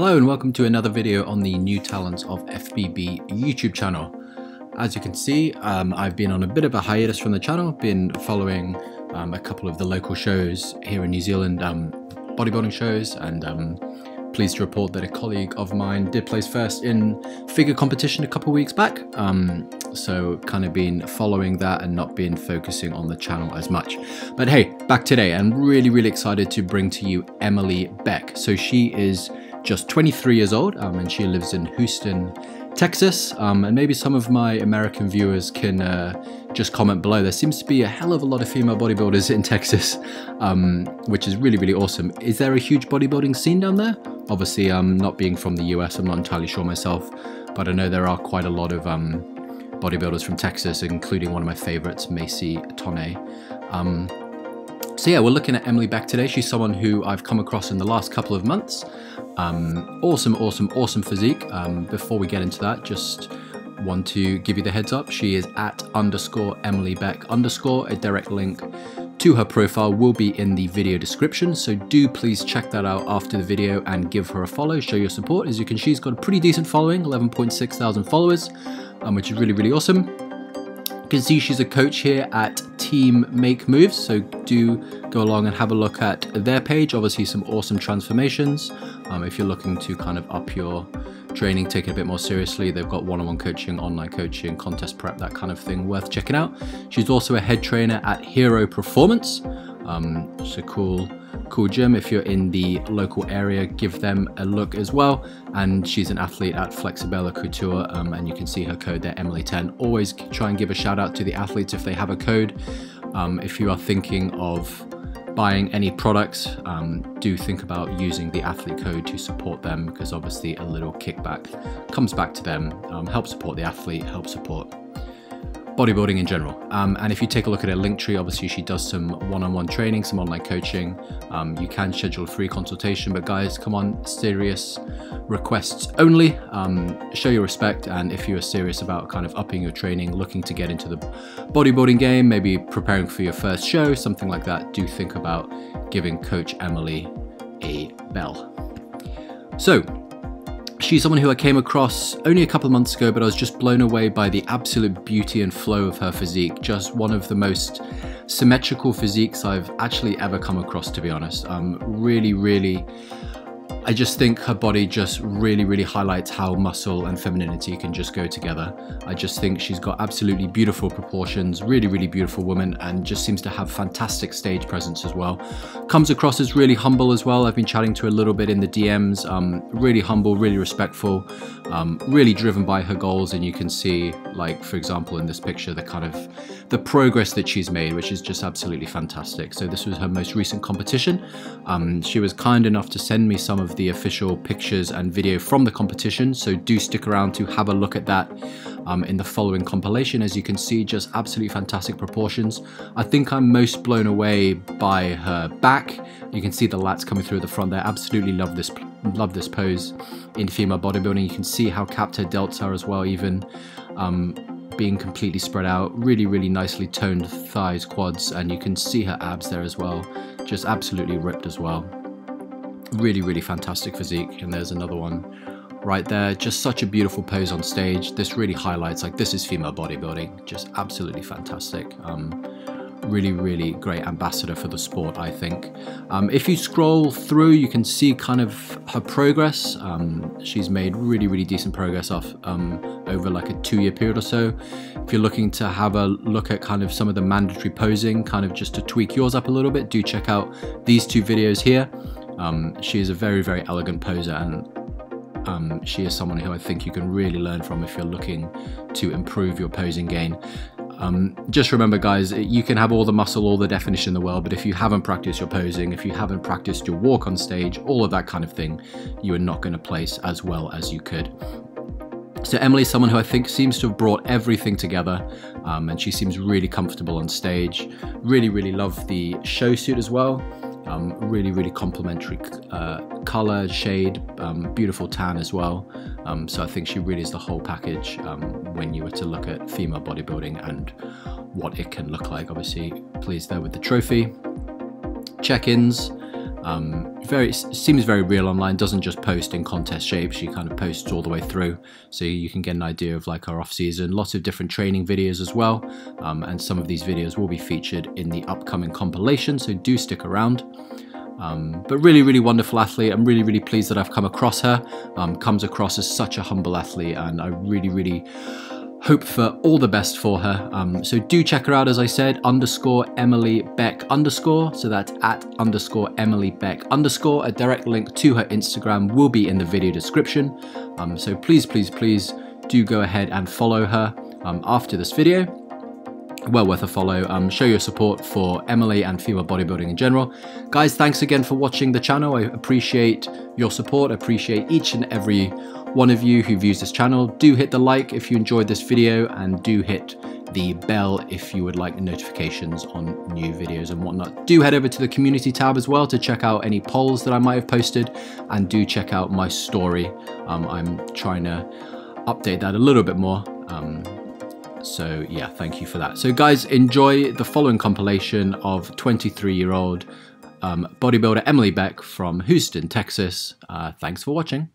Hello and welcome to another video on the New Talents of FBB YouTube channel. As you can see, um, I've been on a bit of a hiatus from the channel, been following um, a couple of the local shows here in New Zealand, um, bodybuilding shows, and um, pleased to report that a colleague of mine did place first in figure competition a couple weeks back. Um, so kind of been following that and not been focusing on the channel as much. But hey, back today, I'm really, really excited to bring to you Emily Beck. So she is just 23 years old um, and she lives in Houston, Texas. Um, and maybe some of my American viewers can uh, just comment below. There seems to be a hell of a lot of female bodybuilders in Texas, um, which is really, really awesome. Is there a huge bodybuilding scene down there? Obviously, um, not being from the US, I'm not entirely sure myself, but I know there are quite a lot of um, bodybuilders from Texas, including one of my favorites, Macy Tonne. So yeah, we're looking at Emily Beck today. She's someone who I've come across in the last couple of months. Um, awesome, awesome, awesome physique. Um, before we get into that, just want to give you the heads up. She is at underscore Emily Beck underscore. A direct link to her profile will be in the video description. So do please check that out after the video and give her a follow, show your support. As you can, see, she's got a pretty decent following, 11.6 thousand followers, um, which is really, really awesome. Can see she's a coach here at Team Make Moves, so do go along and have a look at their page. Obviously, some awesome transformations. Um, if you're looking to kind of up your training, take it a bit more seriously, they've got one-on-one coaching, online coaching, contest prep, that kind of thing, worth checking out. She's also a head trainer at Hero Performance. Um, it's a cool cool gym. If you're in the local area, give them a look as well. And she's an athlete at Flexibella Couture, um, and you can see her code there, Emily10. Always try and give a shout out to the athletes if they have a code. Um, if you are thinking of buying any products, um, do think about using the athlete code to support them because obviously a little kickback comes back to them. Um, help support the athlete, help support bodybuilding in general. Um, and if you take a look at her link tree, obviously she does some one-on-one training, some online coaching. Um, you can schedule a free consultation, but guys, come on, serious requests only. Um, show your respect, and if you are serious about kind of upping your training, looking to get into the bodybuilding game, maybe preparing for your first show, something like that, do think about giving Coach Emily a bell. So, She's someone who I came across only a couple of months ago, but I was just blown away by the absolute beauty and flow of her physique. Just one of the most symmetrical physiques I've actually ever come across, to be honest. Um, really, really I just think her body just really, really highlights how muscle and femininity can just go together. I just think she's got absolutely beautiful proportions, really, really beautiful woman, and just seems to have fantastic stage presence as well. Comes across as really humble as well. I've been chatting to her a little bit in the DMs. Um, really humble, really respectful, um, really driven by her goals, and you can see, like for example, in this picture, the kind of the progress that she's made, which is just absolutely fantastic. So this was her most recent competition. Um, she was kind enough to send me some of of the official pictures and video from the competition, so do stick around to have a look at that um, in the following compilation. As you can see, just absolutely fantastic proportions. I think I'm most blown away by her back. You can see the lats coming through the front there. Absolutely love this love this pose in female bodybuilding. You can see how capped her delts are as well, even um, being completely spread out. Really, really nicely toned thighs, quads, and you can see her abs there as well. Just absolutely ripped as well. Really, really fantastic physique. And there's another one right there. Just such a beautiful pose on stage. This really highlights, like this is female bodybuilding. Just absolutely fantastic. Um, really, really great ambassador for the sport, I think. Um, if you scroll through, you can see kind of her progress. Um, she's made really, really decent progress off um, over like a two-year period or so. If you're looking to have a look at kind of some of the mandatory posing, kind of just to tweak yours up a little bit, do check out these two videos here. Um, she is a very, very elegant poser and um, she is someone who I think you can really learn from if you're looking to improve your posing game. Um, just remember, guys, you can have all the muscle, all the definition in the world, but if you haven't practiced your posing, if you haven't practiced your walk on stage, all of that kind of thing, you are not going to place as well as you could. So Emily's someone who I think seems to have brought everything together um, and she seems really comfortable on stage. Really, really love the show suit as well. Um, really, really complementary uh, color, shade, um, beautiful tan as well. Um, so I think she really is the whole package um, when you were to look at female bodybuilding and what it can look like. Obviously, pleased there with the trophy. Check-ins. Um, very seems very real online. Doesn't just post in contest shape. She kind of posts all the way through, so you can get an idea of like our off season. Lots of different training videos as well, um, and some of these videos will be featured in the upcoming compilation. So do stick around. Um, but really, really wonderful athlete. I'm really, really pleased that I've come across her. Um, comes across as such a humble athlete, and I really, really hope for all the best for her. Um, so do check her out, as I said, underscore Emily Beck underscore. So that's at underscore Emily Beck underscore. A direct link to her Instagram will be in the video description. Um, so please, please, please do go ahead and follow her um, after this video well worth a follow. Um, show your support for Emily and female bodybuilding in general. Guys, thanks again for watching the channel. I appreciate your support. I appreciate each and every one of you who views this channel. Do hit the like if you enjoyed this video and do hit the bell if you would like notifications on new videos and whatnot. Do head over to the community tab as well to check out any polls that I might have posted and do check out my story. Um, I'm trying to update that a little bit more. Um, so yeah, thank you for that. So guys, enjoy the following compilation of 23-year-old um, bodybuilder Emily Beck from Houston, Texas. Uh, thanks for watching.